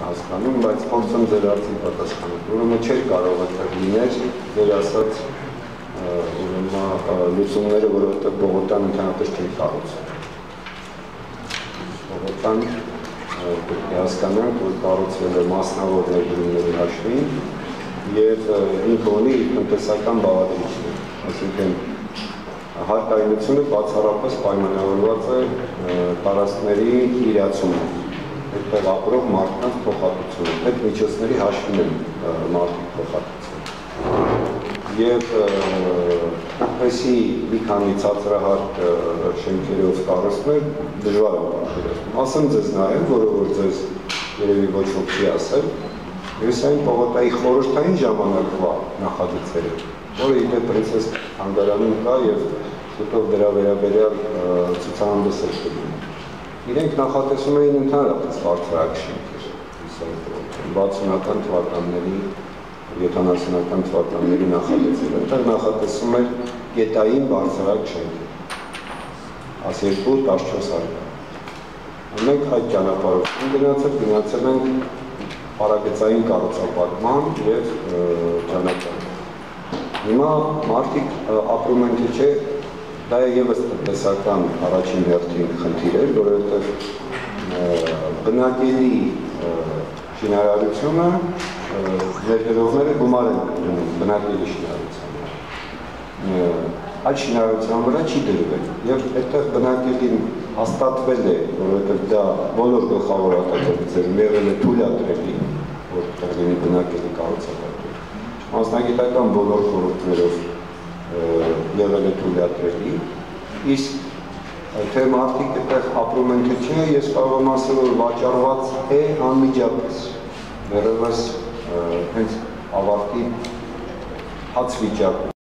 հասկանում, բայց փորձեմ ձեր հարցին պատասխանել։ Ուրեմն չէր կարող այդտեղ լիներ ձեր ասած ուրեմն լուսումները, որովհետև Բողոկյան ընդհանրապես չի կառուցել։ Բողոկյան պետք է հասկանանք, որ կառուցվել է մասնավոր ներդրումների հաշվին եւ ինքը ունի տնտեսական բաղադրիչներ, այսինքն հարկայնությունը բացառապես պայմանավորված է տարածքների իրացումով այդտեղ ապրող մարդկանց փոխհատուցումը, այդ միջոցների հաշվին են մարդիկ փոխհատուցում։ Եվ այդպեսի մի քանի ցածրահարկ շենքերով կառուցվել դժվար է պատկերացնում։ Ասեմ ձեզ նաև, որը որ ձեզ երևի ոչ ոք չի ասել, Հյուսային Պողոտայի խորհրդային ժամանակվա նախագծերը, որը իբե պրինցես հանգարանում կա եւ շուտով դրա վերաբերյալ ցուցահանդես է կլինի։ Իրենք նախատեսում էին ընդհանրապես բարձրակ շենքեր, 60-ական թվականների 70-ական թվականների նախատեսել։ Այնտեղ նախատեսում էր գետային բարձրակ շենքեր։ 12-14 հարկա։ Մենք այդ ճանապարհով գնացել, գնացել ենք paragեցային կառուցապատման եւ ճանապարհ։ Հիմա մարդիկ ապրում են թե չէ Դա եւս տնտեսական առաջին հերթին խնդիր է, որովհետեւ բնակելի շինարարությունը ներդրողները գումար են դնում բնակելի շինարարությանը։ Այդ շինարարության վրա չի դրվել եւ այդտեղ բնակելին հաստատվել է, որովհետեւ դա բոլոր գլխավոր ատացողություններում եղել է թույլատրելի, որտեղ լինի բնակելի կառուցապատում։ Մասնագիտական բոլոր խորհուրդներով եղել է թույլատրելի, իսկ թե մարդիկ այդտեղ ապրում են թե չէ, ես կարող եմ ասել, որ վաճառված է անմիջապես, վերևս հենց ավարտի հաց վիճակում